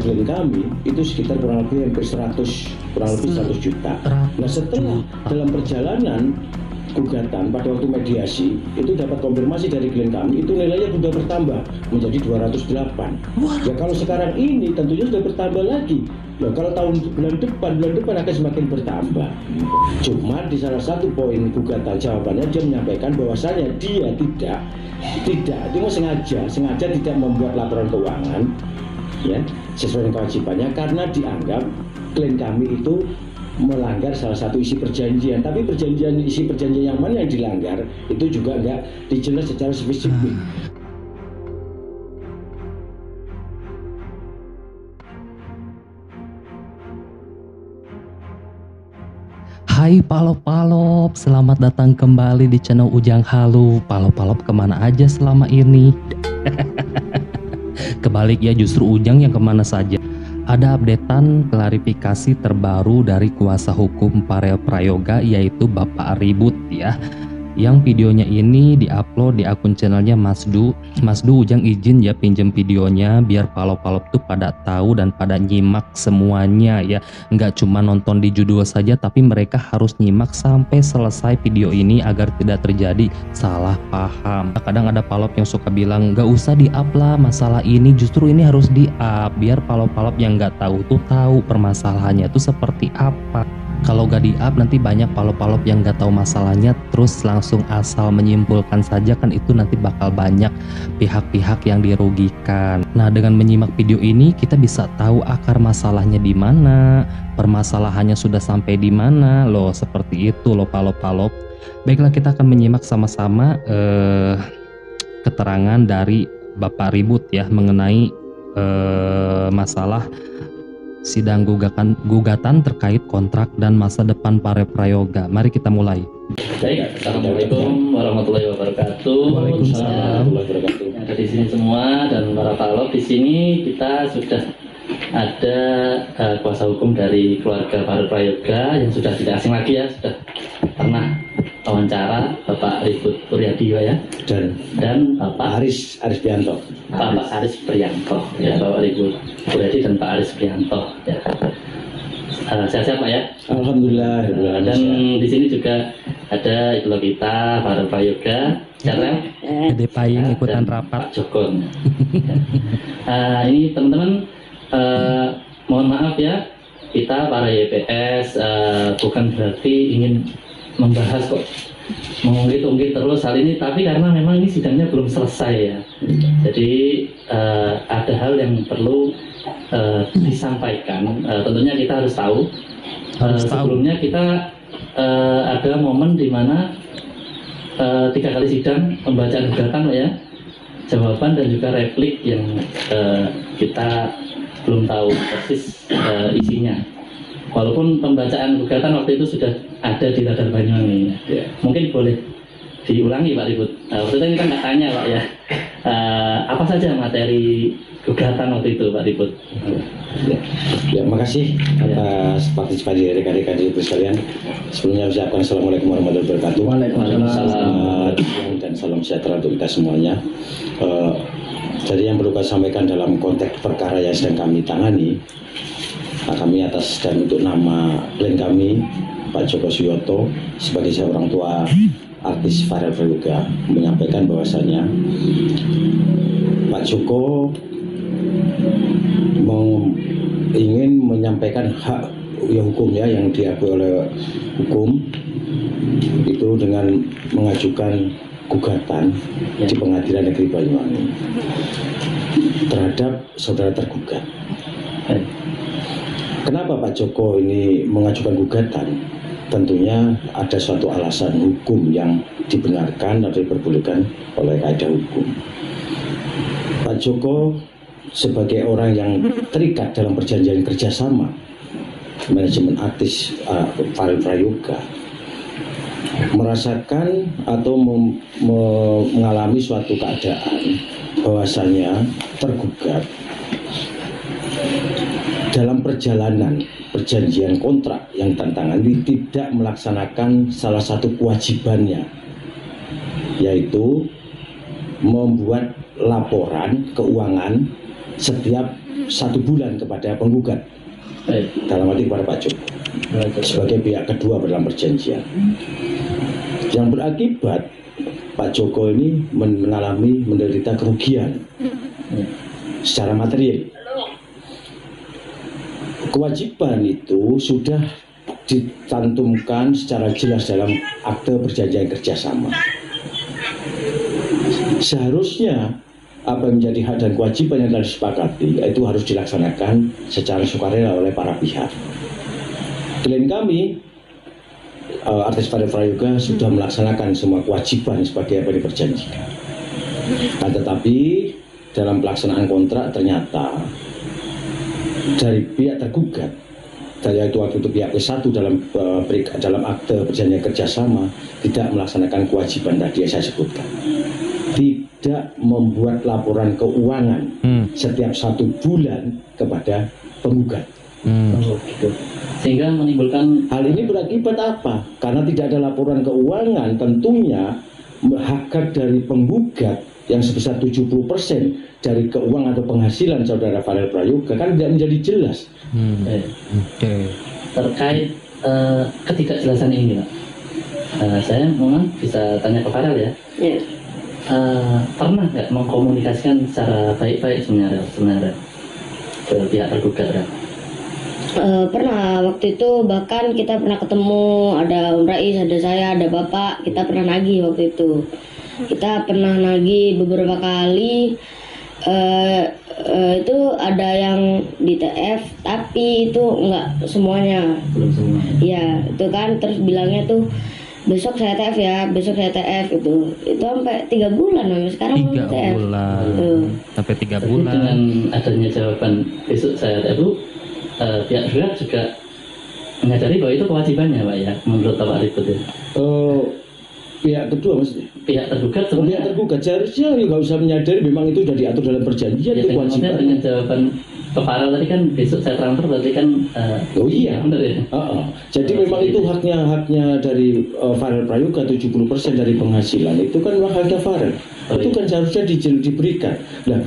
klien kami itu sekitar kurang lebih hampir 100 kurang lebih 100 juta. Nah setelah dalam perjalanan gugatan pada waktu mediasi itu dapat konfirmasi dari klien kami itu nilainya sudah bertambah menjadi 208. Ya kalau sekarang ini tentunya sudah bertambah lagi. Ya kalau tahun bulan depan bulan depan akan semakin bertambah. Cuma di salah satu poin gugatan jawabannya dia menyampaikan bahwasanya dia tidak tidak dia sengaja sengaja tidak membuat laporan keuangan ya sesuai dengan kewajibannya karena dianggap klien kami itu melanggar salah satu isi perjanjian tapi perjanjian isi perjanjian yang mana yang dilanggar itu juga enggak dijelas secara spesifik Hai Palop-Palop, selamat datang kembali di channel Ujang Halu. Palop-Palop ke mana aja selama ini? Kebalik ya justru Ujang yang ke mana saja. Ada updatean klarifikasi terbaru dari kuasa hukum Parel Prayoga yaitu Bapak Ribut ya yang videonya ini diupload di akun channelnya Mas Du. Mas Du Ujang izin ya pinjem videonya biar palop-palop tuh pada tahu dan pada nyimak semuanya ya. Nggak cuma nonton di judul saja tapi mereka harus nyimak sampai selesai video ini agar tidak terjadi salah paham. Kadang ada palop yang suka bilang nggak usah di-up lah masalah ini justru ini harus di-up biar palop-palop yang nggak tahu tuh tahu permasalahannya tuh seperti apa kalau gak di up nanti banyak palop-palop yang gak tahu masalahnya terus langsung asal menyimpulkan saja kan itu nanti bakal banyak pihak-pihak yang dirugikan. Nah dengan menyimak video ini kita bisa tahu akar masalahnya di mana, permasalahannya sudah sampai di mana loh seperti itu loh palop-palop. Baiklah kita akan menyimak sama-sama eh, keterangan dari Bapak Ribut ya mengenai eh, masalah sidang gugatan, gugatan terkait kontrak dan masa depan para prayoga. Mari kita mulai. Baik, Assalamualaikum warahmatullahi wabarakatuh. Waalaikumsalam. Ada di sini semua dan para palop di sini kita sudah ada uh, kuasa hukum dari keluarga para prayoga yang sudah tidak asing lagi ya, sudah pernah wawancara Bapak Ribut Puryadio ya dan dan Bapak Aris Aris Bianto. Bapak Aris Prianto ya Bapak Ribut Puryadi dan Pak Aris Prianto ya. Uh, saya siapa ya? Alhamdulillah. Uh, dan di sini juga ada idola kita para prayoga Jarel Gede Payung ikutan rapat. Pak Jokon. uh, ini teman-teman uh, mohon maaf ya kita para YPS uh, bukan berarti ingin membahas kok. Mengungkit-ungkit terus hal ini tapi karena memang ini sidangnya belum selesai ya. Jadi uh, ada hal yang perlu uh, disampaikan. Uh, tentunya kita harus tahu. Harus Uh, tahu. sebelumnya kita uh, ada momen di mana uh, tiga kali sidang pembacaan gugatan ya. Jawaban dan juga replik yang uh, kita belum tahu persis uh, isinya walaupun pembacaan gugatan waktu itu sudah ada di radar Banyuwangi Ya. mungkin boleh diulangi Pak Ribut uh, waktu itu kita nggak tanya Pak ya Uh, apa saja materi gugatan waktu itu Pak Ribut Ya, ya makasih atas partisipasi dari rekan-rekan itu sekalian. Sebelumnya saya ucapkan Assalamualaikum warahmatullahi wabarakatuh. Waalaikumsalam. Dan salam sejahtera untuk kita semuanya. Eh, jadi yang perlu kami sampaikan dalam konteks perkara yang sedang kami tangani, nah, kami atas dan untuk nama klien kami Pak Joko Suyoto sebagai seorang tua artis Farel Prayoga menyampaikan bahwasanya Pak Joko mau ingin menyampaikan hak ya hukum ya yang diakui oleh hukum itu dengan mengajukan gugatan di pengadilan negeri Banyuwangi terhadap saudara tergugat. Kenapa Pak Joko ini mengajukan gugatan? Tentunya ada suatu alasan hukum yang dibenarkan atau diperbolehkan oleh kaidah hukum. Pak Joko sebagai orang yang terikat dalam perjanjian kerjasama manajemen artis uh, Farel Prayoga merasakan atau mengalami suatu keadaan bahwasanya tergugat dalam perjalanan perjanjian kontrak yang tantangani tidak melaksanakan salah satu kewajibannya yaitu membuat laporan keuangan setiap satu bulan kepada penggugat dalam arti kepada Pak Joko Baik. sebagai pihak kedua dalam perjanjian. Yang berakibat Pak Joko ini men- mengalami menderita kerugian Ya. secara material. Kewajiban itu sudah dicantumkan secara jelas dalam akte perjanjian kerjasama. Seharusnya apa yang menjadi hak dan kewajiban yang telah disepakati itu harus dilaksanakan secara sukarela oleh para pihak. Klien kami uh, artis pada Prayoga sudah melaksanakan semua kewajiban sebagai apa yang diperjanjikan. Nah, tetapi dalam pelaksanaan kontrak ternyata dari pihak tergugat dari itu waktu itu pihak ke-1 dalam uh, dalam akte perjanjian kerjasama tidak melaksanakan kewajiban tadi yang saya sebutkan tidak membuat laporan keuangan Hmm. setiap satu bulan kepada penggugat Hmm. Oh, gitu. Sehingga menimbulkan Hal ini berakibat apa? Karena tidak ada laporan keuangan, tentunya hak dari penggugat yang sebesar 70% dari keuangan atau penghasilan saudara Farel Prayoga kan tidak menjadi jelas. Hmm. eh, Oke. terkait eh, ketidakjelasan ini, Pak. Eh, saya mohon bisa tanya ke Farel ya. Ya. Eh, pernah nggak mengkomunikasikan secara baik-baik sebenarnya sebenarnya ke pihak tergugat ya? Eh, pernah waktu itu bahkan kita pernah ketemu ada Om Rais, ada saya, ada Bapak, kita pernah nagih waktu itu. Kita pernah nagih beberapa kali. eh eh, itu ada yang di TF, tapi itu enggak semuanya. Belum semua. Ya, itu kan terus bilangnya tuh besok saya TF ya, besok saya TF itu. Itu sampai tiga bulan sampai sekarang Tiga belum TF. bulan. Tuh. Sampai tiga Berarti bulan. dengan adanya jawaban besok saya itu eh, pihak tergugat juga menyadari bahwa itu kewajibannya Pak ya menurut Bapak Ribut ya. Eh, pihak kedua maksudnya. Pihak tergugat Pihak sebenarnya tergugat seharusnya ya nggak usah menyadari memang itu sudah diatur dalam perjanjian ya, itu kewajiban. dengan jawaban ke Farel tadi kan besok saya transfer berarti kan eh, Oh iya. benar ya. Heeh. Jadi memang itu haknya haknya dari uh, Farel Prayoga 70% dari penghasilan itu kan haknya Farel. Oh, itu iya. kan seharusnya di, diberikan. Nah,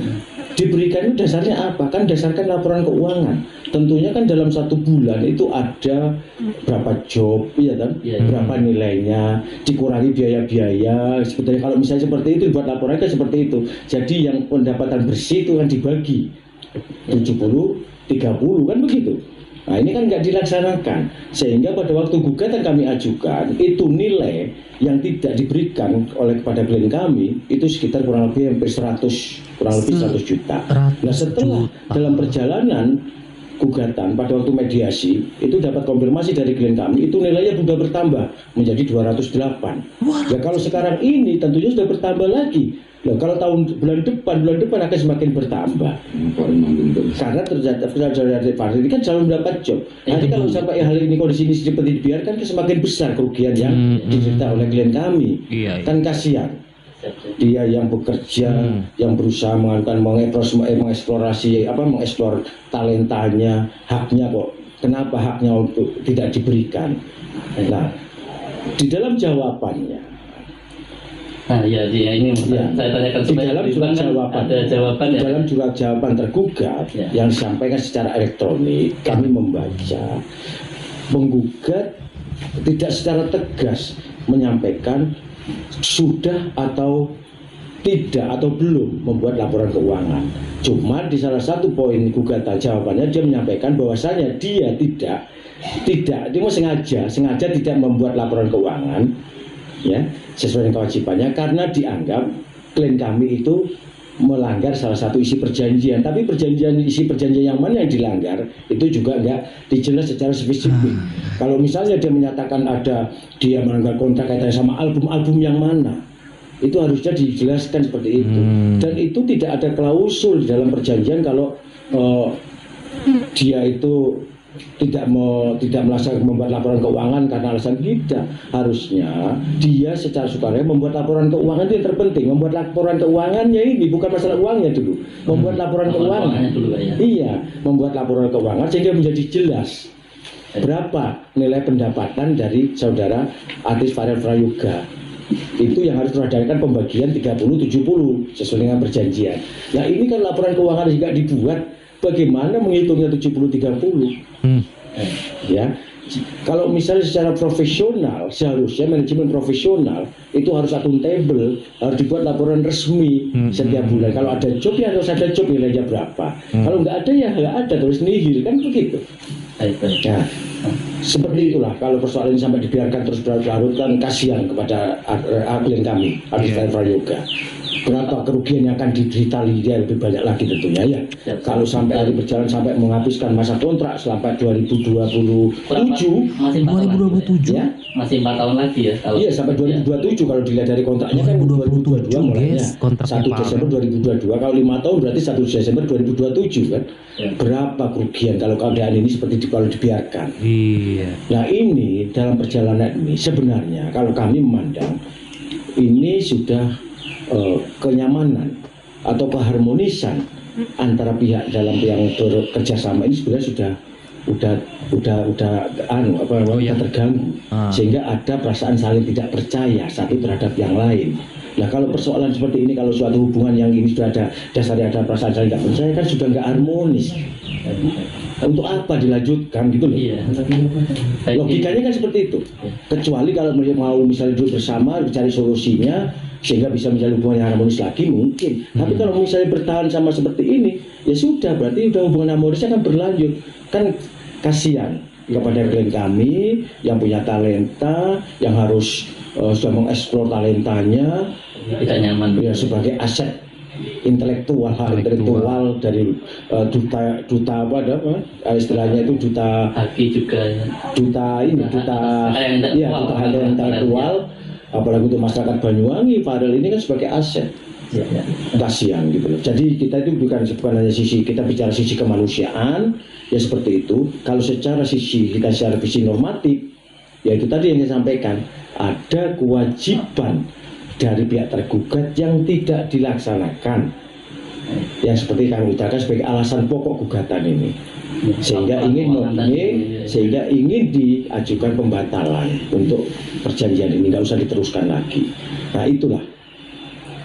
diberikan itu dasarnya apa? Kan dasarkan laporan keuangan. Tentunya kan dalam satu bulan itu ada berapa job, ya kan? Iya. Berapa nilainya, dikurangi biaya-biaya. Seperti kalau misalnya seperti itu buat laporan kan seperti itu. Jadi yang pendapatan bersih itu kan dibagi 70 30 kan begitu. Nah ini kan nggak dilaksanakan sehingga pada waktu gugatan kami ajukan itu nilai yang tidak diberikan oleh kepada klien kami itu sekitar kurang lebih hampir 100 kurang lebih 100 juta. Nah setelah dalam perjalanan gugatan pada waktu mediasi itu dapat konfirmasi dari klien kami itu nilainya sudah bertambah menjadi 208. Ya kalau sekarang ini tentunya sudah bertambah lagi. Loh, kalau tahun bulan depan bulan depan akan semakin bertambah. Karena terjadi terjadi partai ini kan selalu mendapat job. Nanti Itu kalau sampai hal ini kondisi ini seperti dibiarkan kan semakin besar kerugian yang Hmm, hmm. diderita oleh klien kami. Iya. iya. Kan kasihan. Dia yang bekerja, Hmm. yang berusaha menganukan mengeksplos- eh, mengeksplorasi apa mengeksplor talentanya, haknya kok kenapa haknya untuk tidak diberikan. Nah, di dalam jawabannya Nah ya, ya ini Ya. saya tanyakan di dalam surat jawaban ada jawaban di ya. dalam surat jawaban tergugat Ya. yang disampaikan secara elektronik kami membaca penggugat tidak secara tegas menyampaikan sudah atau tidak atau belum membuat laporan keuangan. Cuma di salah satu poin gugatan jawabannya dia menyampaikan bahwasanya dia tidak tidak dia mau sengaja sengaja tidak membuat laporan keuangan ya sesuai dengan kewajibannya karena dianggap klien kami itu melanggar salah satu isi perjanjian. Tapi perjanjian isi perjanjian yang mana yang dilanggar itu juga enggak dijelas secara spesifik. Kalau misalnya dia menyatakan ada dia melanggar kontrak kaitannya sama album-album yang mana itu harusnya dijelaskan seperti itu. Hmm. dan itu tidak ada klausul di dalam perjanjian kalau eh, dia itu tidak mau tidak melaksanakan membuat laporan keuangan karena alasan tidak. Harusnya dia secara sukarela membuat laporan keuangan itu yang terpenting. Membuat laporan keuangannya ini bukan masalah uangnya dulu. Membuat laporan Laporan keuangan. dulu, ya. iya membuat laporan keuangan sehingga menjadi jelas berapa nilai pendapatan dari saudara artis Farel Prayoga. Itu yang harus teradakan pembagian 30-70 sesuai dengan perjanjian. Nah ini kan laporan keuangan juga dibuat bagaimana menghitungnya 70-30 Hmm. ya. Kalau misalnya secara profesional seharusnya manajemen profesional itu harus akuntabel harus dibuat laporan resmi Hmm, setiap bulan. Kalau ada job ya harus ada job nilainya berapa. Hmm. kalau nggak ada ya nggak ada terus nihil kan begitu? Baik, baik. Nah, seperti itulah kalau persoalan ini sampai dibiarkan terus berlarut-larut kan kasihan kepada klien kami, artis Iya. yeah. Yoga. Berapa kerugian yang akan diderita dia lebih banyak lagi tentunya ya. Siap. Kalau sampai hari berjalan sampai menghabiskan masa kontrak sampai 2027 Masih empat tahun lagi, 2027 ya. Masih empat tahun lagi ya kalau Iya sampai 2027 kalau dilihat dari kontraknya kan 2027, 2022 mulainya kontraknya 1 Pak Desember 2022 kalau lima tahun berarti 1 Desember 2027 kan Ya. berapa kerugian kalau keadaan ini seperti di- kalau dibiarkan Iya. Nah ini dalam perjalanan ini sebenarnya kalau kami memandang ini sudah eh, kenyamanan atau keharmonisan antara pihak dalam yang bekerja sama ini sebenarnya sudah udah udah udah anu apa Oh, namanya ya. terganggu Ah. sehingga ada perasaan saling tidak percaya satu terhadap yang lain. Nah kalau persoalan seperti ini kalau suatu hubungan yang ini sudah ada dasarnya ada perasaan saling tidak percaya kan sudah nggak harmonis. Untuk apa dilanjutkan gitu loh? Iya. Logikanya kan seperti itu. Kecuali kalau mau misalnya duduk bersama, cari solusinya, sehingga bisa menjalin hubungan yang harmonis lagi mungkin. Tapi kalau misalnya bertahan sama seperti ini, ya sudah berarti udah hubungan harmonisnya kan berlanjut. Kan kasihan kepada klien kami yang punya talenta, yang harus eh, sudah mengeksplor talentanya, tidak nyaman. ya sebagai aset intelektual hal intelektual dari eh, duta duta apa ada apa Eh, istilahnya itu duta Haki juga ya. duta ini duta ya duta hal yang intelektual apalagi untuk masyarakat Banyuwangi Farel ini kan sebagai aset Ya, ya. kasihan gitu loh. Jadi kita itu bukan bukan hanya sisi kita bicara sisi kemanusiaan ya seperti itu. Kalau secara sisi kita secara visi normatif ya itu tadi yang saya sampaikan. Ada kewajiban dari pihak tergugat yang tidak dilaksanakan. Yang seperti kami utarakan sebagai alasan pokok gugatan ini. Sehingga ingin ingin sehingga ingin diajukan pembatalan untuk perjanjian ini. Nggak usah diteruskan lagi. Nah itulah.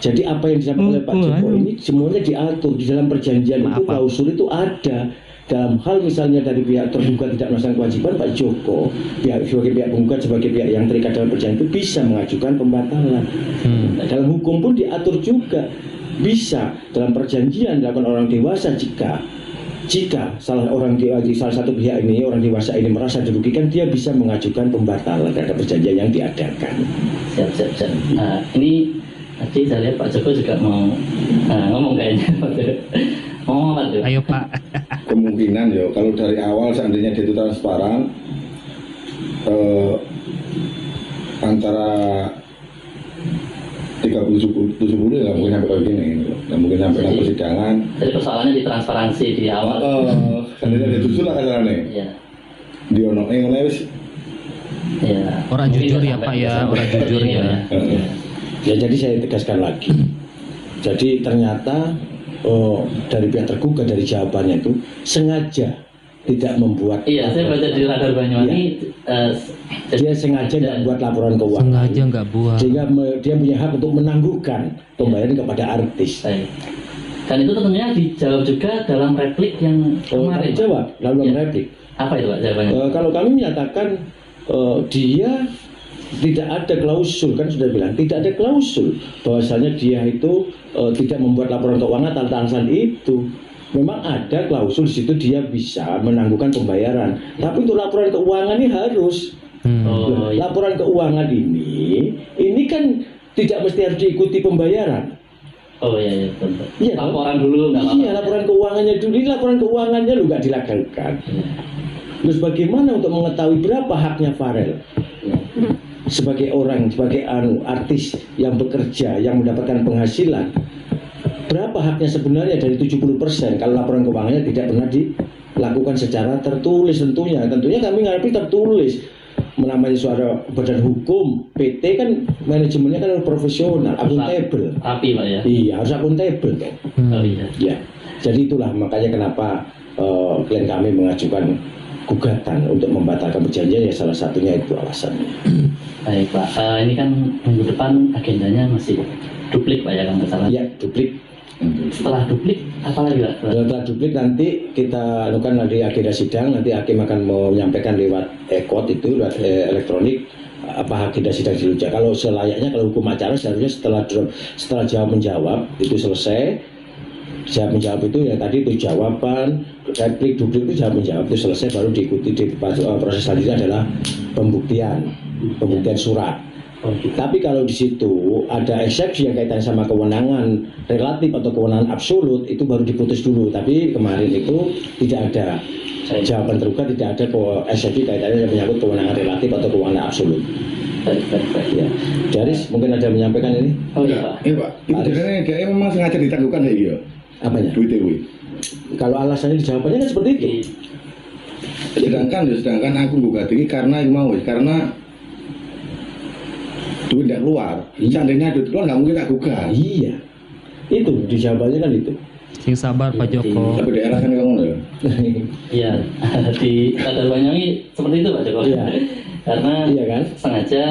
Jadi apa yang disampaikan oleh Pak Oh, Joko ayo. ini semuanya diatur di dalam perjanjian Maaf, itu klausul itu ada dalam hal misalnya dari pihak tergugat tidak melaksanakan kewajiban Pak Joko pihak sebagai pihak penggugat sebagai pihak yang terikat dalam perjanjian itu bisa mengajukan pembatalan Hmm. Nah, dalam hukum pun diatur juga bisa dalam perjanjian dilakukan orang dewasa jika jika salah orang di- salah satu pihak ini orang dewasa ini merasa dirugikan dia bisa mengajukan pembatalan terhadap perjanjian yang diadakan. Siap, siap, siap. Nah, ini tadi saya lihat Pak Joko juga mau nah, ngomong kayaknya. Tuh? Ayo Pak. kemungkinan ya kalau dari awal seandainya dia itu transparan eh, antara 30 70 ya nggak mungkin sampai kayak gini gitu. nggak mungkin sampai dalam persidangan Jadi persoalannya di transparansi di awal. oh, seandainya dia tujuh lah kasarnya Iya. di ono eh wis Iya. Orang Mungkin jujur ya, Pak, ya. Orang jujur ya. Iya. Ya jadi saya tegaskan lagi. Jadi ternyata oh, dari pihak tergugat dari jawabannya itu sengaja tidak membuat Iya, saya baca di radar Banyuwangi. eh, dia sengaja tidak membuat laporan keuangan Sengaja nggak buat. sehingga me- dia punya hak untuk menangguhkan pembayaran kepada artis. Baik. Dan itu tentunya dijawab juga dalam replik yang Oh, kemarin. jawab lalu Iya. replik. Apa itu Pak jawabannya? Eh, kalau kami menyatakan eh, dia tidak ada klausul kan sudah bilang tidak ada klausul bahwasanya dia itu eh, tidak membuat laporan keuangan tanpa alasan itu. Memang ada klausul di situ dia bisa menangguhkan pembayaran, tapi untuk laporan keuangan ini harus Hmm. Oh, iya. laporan keuangan ini ini kan tidak mesti harus diikuti pembayaran. Oh iya, iya betul. Iya, laporan dulu nggak apa-apa. Iya, laporan keuangannya dulu. Ini laporan keuangannya lu nggak dilakukan. Terus bagaimana untuk mengetahui berapa haknya Farel sebagai orang, sebagai anu artis yang bekerja, yang mendapatkan penghasilan? Berapa haknya sebenarnya dari 70% kalau laporan keuangannya tidak pernah dilakukan secara tertulis tentunya. Tentunya kami ngarepi tertulis. Namanya suara badan hukum, PT kan manajemennya kan profesional, akuntabel. Rapi Pak ya. Iya, harus akuntabel kan. Hmm. Oh iya. Ya, jadi itulah makanya kenapa eh, klien kami mengajukan gugatan untuk membatalkan perjanjian ya salah satunya itu alasannya. Baik Pak. Eh, ini kan minggu depan agendanya masih duplik Pak ya kalau nggak salah. Ya, duplik setelah duplik apa lagi pak Setelah duplik nanti kita lakukan nanti agenda sidang, nanti hakim akan menyampaikan lewat ekot itu lewat eh, elektronik apa agenda sidang selanjutnya. Kalau selayaknya kalau hukum acara seharusnya setelah setelah jawab menjawab itu selesai jawab menjawab itu ya tadi itu jawaban replik duplik itu jawab menjawab itu selesai baru diikuti di eh, proses selanjutnya adalah pembuktian pembuktian surat oh, gitu. tapi kalau di situ ada eksepsi yang kaitan sama kewenangan relatif atau kewenangan absolut itu baru diputus dulu. Tapi kemarin itu tidak ada jawaban terbuka tidak ada eksepsi kaitannya yang menyangkut kewenangan relatif atau kewenangan absolut. Ya, Jaris mungkin ada yang menyampaikan ini oh iya pak Iya pak, itu memang sengaja ditangguhkan ya iya. Apanya? Duit dewi. Kalau alasannya jawabannya kan seperti itu. Sedangkan ya, sedangkan aku gugat ini karena yang mau karena duit tidak keluar. Seandainya duit keluar nggak mungkin tak gugat. Iya, itu di jawabannya kan itu. Sing sabar Pak Joko. Tapi daerah kan kamu ya. Iya, di Radar Banyuwangi seperti itu Pak Joko. Iya. Karena Iya kan? sengaja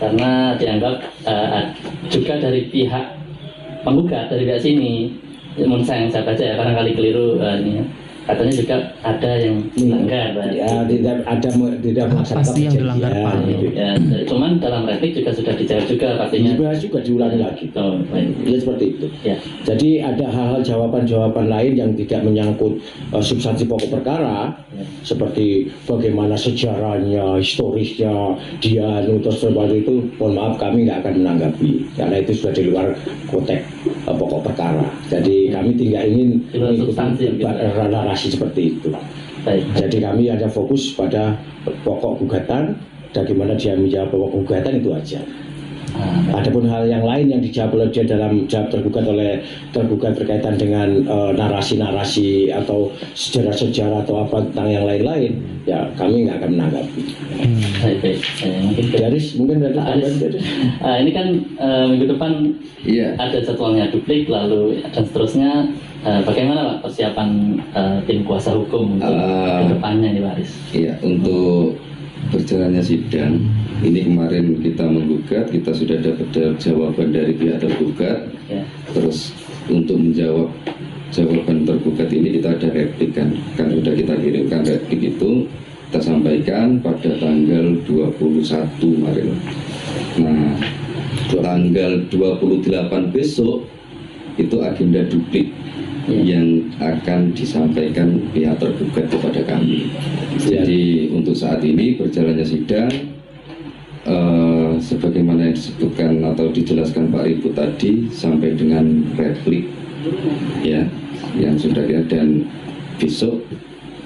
karena dianggap eh, juga dari pihak penggugat dari pihak sini, menurut saya saya baca ya karena kali keliru eh, ini ya. Katanya juga ada yang melanggar Pak. Ya, tidak ada tidak Apa melaksanakan sih yang dilanggar, gitu. Ya, cuman dalam replik juga sudah dijawab juga pastinya. Dibahas juga diulangi lagi. Oh, baik. Ya seperti itu. Ya, Jadi ada hal-hal jawaban-jawaban lain yang tidak menyangkut uh, substansi pokok perkara ya. seperti bagaimana sejarahnya, historisnya, dia terus seperti itu. Mohon maaf kami nggak akan menanggapi karena itu sudah di luar konteks uh, pokok perkara. Jadi kami tidak ingin substansi, mengikuti uh, narasi seperti itu. baik. Jadi kami ada fokus pada pokok gugatan dan gimana dia menjawab pokok gugatan itu aja. Ah, Adapun hal yang lain yang dijawab oleh dia dalam jawab tergugat oleh tergugat berkaitan dengan eh, narasi-narasi atau sejarah-sejarah atau apa tentang yang lain-lain, ya kami nggak akan menanggapi. Hmm. baik, baik. Eh, mungkin Daris mungkin ada Pak Aris. Ah, ini kan eh, minggu depan Iya. ada jadwalnya duplik lalu dan seterusnya Eh, bagaimana Pak persiapan eh, tim kuasa hukum untuk Ah. ke depannya nih Pak Aris? Iya, untuk berjalannya sidang ini kemarin kita menggugat, kita sudah dapat jawaban dari pihak tergugat. Ya. Terus untuk menjawab jawaban tergugat ini kita ada replik kan, kan sudah kita kirimkan replik itu kita sampaikan pada tanggal 21 kemarin. Nah, tanggal 28 besok itu agenda duplik yang akan disampaikan pihak tergugat kepada kami. Jadi untuk saat ini berjalannya sidang eh, sebagaimana yang disebutkan atau dijelaskan Pak Ribut tadi sampai dengan replik ya yang sudah ya dan besok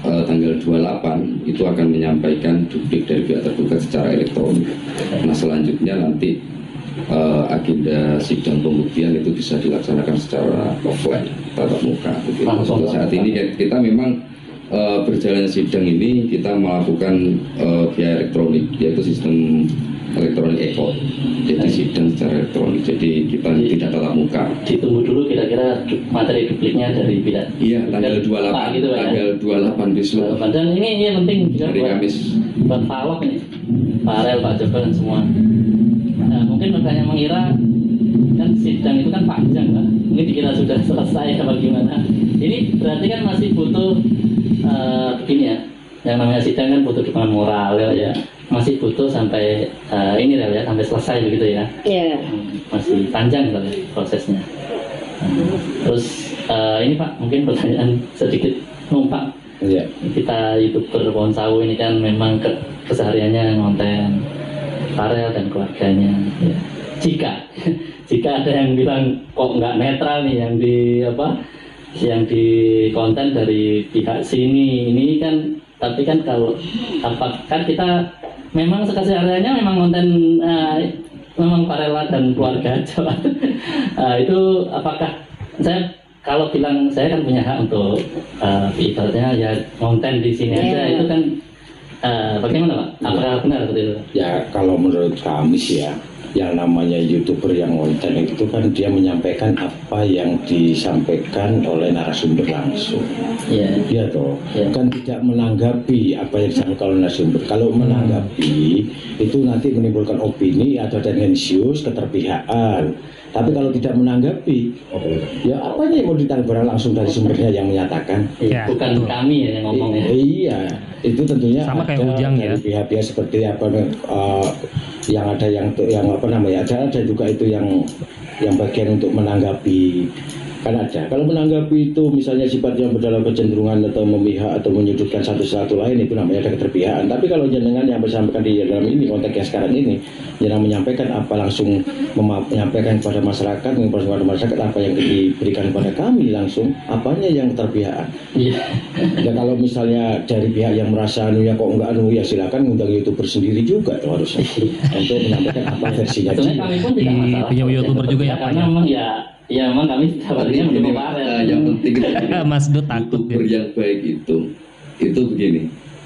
eh, tanggal 28 itu akan menyampaikan duplik dari pihak tergugat secara elektronik. Nah selanjutnya nanti eh, agenda sidang pembuktian itu bisa dilaksanakan secara offline tatap muka. begitu. Untuk saat ini ya, kita memang eh, berjalannya sidang ini kita melakukan eh, via elektronik yaitu sistem elektronik ekot. Jadi sidang secara elektronik. Jadi kita tidak tatap muka. Ditunggu dulu kira-kira materi dupliknya dari pihak Iya, tanggal Pak, 28 gitu, Pak, ya? tanggal 28 besok Dan ini ini yang penting juga hari buat, Kamis. buat Palok ini Pak Arel, Pak dan semua Mungkin makanya mengira kan sidang itu kan panjang Pak Ini dikira sudah selesai apa gimana Ini berarti kan masih butuh eh, begini ya Yang namanya sidang kan butuh dukungan moral ya, ya. Masih butuh sampai eh, ini Rel, ya Sampai selesai begitu ya Iya. Hmm, masih panjang kali ya prosesnya. Hmm, Terus eh, ini Pak mungkin pertanyaan sedikit numpak Iya. kita youtuber pohon sawo ini kan memang ke kesehariannya ngonten Farel dan keluarganya. Ya. Jika jika ada yang bilang kok nggak netral nih yang di apa yang di konten dari pihak sini ini kan tapi kan kalau apa kan kita memang kesehariannya memang konten eh, memang Farela dan keluarga aja Pak. Eh, itu apakah saya kalau bilang saya kan punya hak untuk uh, ibaratnya ya konten di sini aja Iya. itu kan eh, bagaimana pak? Apakah benar seperti itu? Ya kalau menurut kami sih ya yang namanya youtuber yang konten itu kan dia menyampaikan apa yang disampaikan oleh narasumber langsung. Iya. Iya toh, Ya. kan tidak menanggapi apa yang disampaikan oleh narasumber. Kalau menanggapi itu nanti menimbulkan opini atau tendensius keterpihakan. Tapi kalau tidak menanggapi, ya apanya yang mau ditanggapi langsung dari sumbernya yang menyatakan? Ya, Bukan betul. kami ya yang ngomong ya. Eh, iya, itu tentunya Sama kayak ada Ujang dari ya. pihak-pihak seperti apa eh, yang ada yang yang apa namanya ada ada juga itu yang yang bagian untuk menanggapi kan ada. Kalau menanggapi itu misalnya sifatnya berdalam kecenderungan atau memihak atau menyudutkan satu satu lain itu namanya ada keterpihakan. Tapi kalau jenengan yang bersampaikan di dalam ini konteks yang sekarang ini jenengan menyampaikan apa langsung menyampaikan kepada masyarakat menyampaikan kepada masyarakat apa yang diberikan kepada kami langsung apanya yang keterpihakan Iya. Ya kalau misalnya dari pihak yang merasa anu ya kok enggak anu? Ya silakan ngundang youtuber sendiri juga tuh harusnya. Untuk menyampaikan apa versinya Sebenarnya kami pun tidak Di masalah. punya youtuber juga ya, Karena ya? memang ya, ya memang kami dapatnya Pak, Farel. eh, yang penting Mas Dut takut youtuber dia. yang baik itu itu begini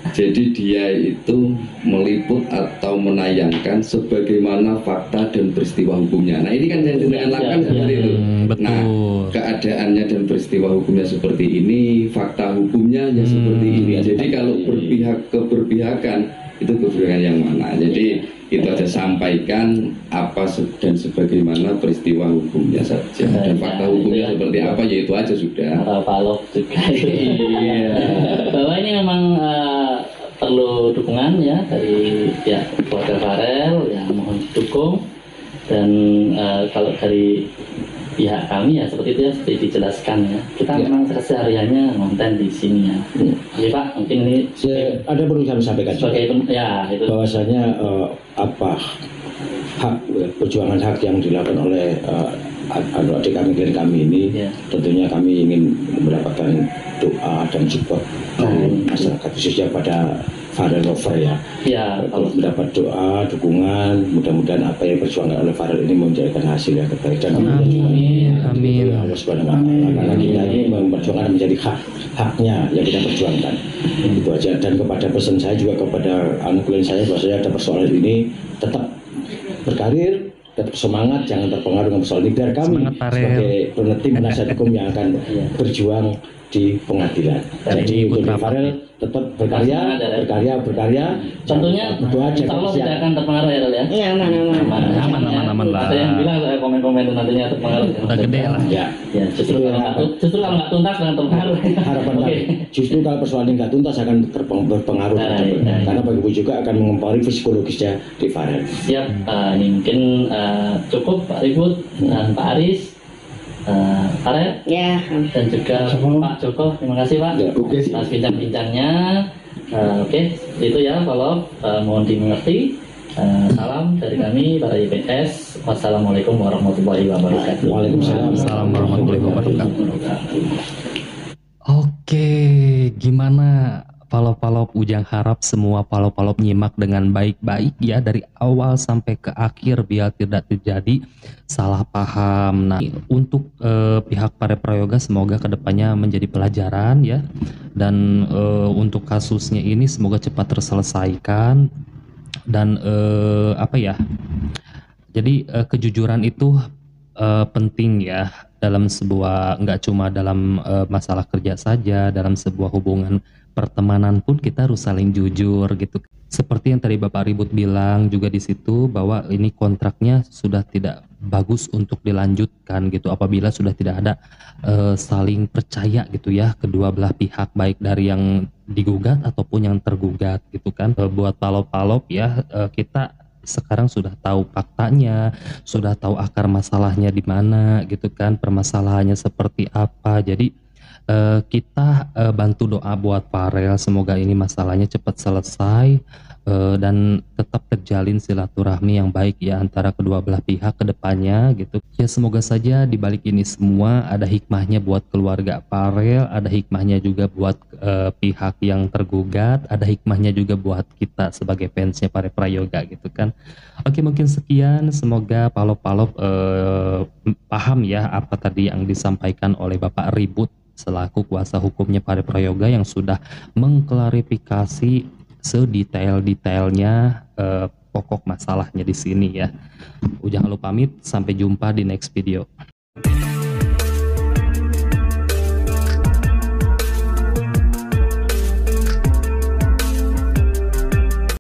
jadi dia itu meliput atau menayangkan sebagaimana fakta dan peristiwa hukumnya nah ini kan yang dengan lakukan Ya, seperti ya. itu Hmm, nah betul. keadaannya dan peristiwa hukumnya seperti ini fakta hukumnya ya seperti Hmm. ini jadi kalau berpihak keberpihakan itu keberpihakan yang mana? Jadi itu ada sampaikan apa dan sebagaimana peristiwa hukumnya saja. Dan fakta hukumnya seperti apa ya itu aja sudah. Palov juga. Iya. Bahwa ini memang eh, perlu dukungan ya dari pihak keluarga Farel yang mohon didukung. Dan eh, kalau dari pihak kami ya seperti itu ya seperti dijelaskan ya kita Ya. memang kesehariannya konten di sini ya. Jadi Pak mungkin ini Se- ada perlu kami sampaikan sebagai ya itu bahwasanya eh, apa hak ya, perjuangan hak yang dilakukan oleh eh, anu, adik kami klien kami ini Ya. tentunya kami ingin mendapatkan doa dan support dari masyarakat khususnya pada Farel Lover ya ya kalau mendapat doa, dukungan, mudah-mudahan apa yang diperjuangkan oleh Farel ini menjadikan hasil yang terbaik dan Amin. Amin. Allah Subhanahu wa taala. Karena kita ini memperjuangkan menjadi hak haknya yang kita perjuangkan. Itu aja dan kepada pesan saya juga kepada anak klien saya bahwasanya ada persoalan ini tetap berkarir tetap semangat jangan terpengaruh dengan persoalan ini biar kami sebagai peneliti penasihat hukum yang akan berjuang di pengadilan. Jadi rapat. Farel tetap berkarya, ya, berkarya, berkarya. tentunya berdoa insya jaga Allah tidak akan terpengaruh ya ya. Iya aman aman. Aman, Aman, aman, aman lah. Ada yang bilang saya komen-komen itu nantinya terpengaruh. Udah gede lah. Ya, Ya, justru kalau nggak tun- justru kalau nggak tuntas dengan terpengaruh. harapan Oke. kami justru kalau persoalan nggak tuntas akan berpengaruh Baik, terhadap- baik. karena bagi juga akan mengempengaruhi psikologisnya di Farel. Siap, eh, ini mungkin eh, cukup Pak Ribut dan Pak Aris, eh, Farel Ya. dan juga Pak Joko. Terima kasih Pak Ya, oke. atas bincang-bincangnya. Eh, Oke, itu ya kalau eh, mohon dimengerti. Eh, salam dari kami para IPS. Wassalamualaikum warahmatullahi wabarakatuh. Waalaikumsalam. Waalaikumsalam warahmatullahi wabarakatuh. Oke, gimana palop-palop Ujang harap semua palop-palop nyimak dengan baik-baik ya dari awal sampai ke akhir biar tidak terjadi salah paham. Nah, untuk eh, pihak para prayoga semoga ke depannya menjadi pelajaran ya dan eh, untuk kasusnya ini semoga cepat terselesaikan dan eh, apa ya? Jadi eh, kejujuran itu eh, penting ya dalam sebuah nggak cuma dalam eh, masalah kerja saja dalam sebuah hubungan pertemanan pun kita harus saling jujur gitu. Seperti yang tadi Bapak Ribut bilang juga di situ bahwa ini kontraknya sudah tidak bagus untuk dilanjutkan gitu. Apabila sudah tidak ada eh, saling percaya gitu ya kedua belah pihak baik dari yang digugat ataupun yang tergugat gitu kan. Eh, buat palop-palop ya eh, kita sekarang sudah tahu faktanya sudah tahu akar masalahnya di mana gitu kan permasalahannya seperti apa. Jadi eh, kita eh, bantu doa buat Farel. Semoga ini masalahnya cepat selesai eh, dan tetap terjalin silaturahmi yang baik ya antara kedua belah pihak ke depannya gitu. Ya semoga saja di balik ini semua ada hikmahnya buat keluarga Farel ada hikmahnya juga buat eh, pihak yang tergugat ada hikmahnya juga buat kita sebagai fansnya para prayoga gitu kan. Oke mungkin sekian. Semoga palop-palop eh, paham ya apa tadi yang disampaikan oleh Bapak Ribut selaku kuasa hukumnya para prayoga yang sudah mengklarifikasi sedetail-detailnya eh, pokok masalahnya di sini ya. Ujang lu pamit, sampai jumpa di next video.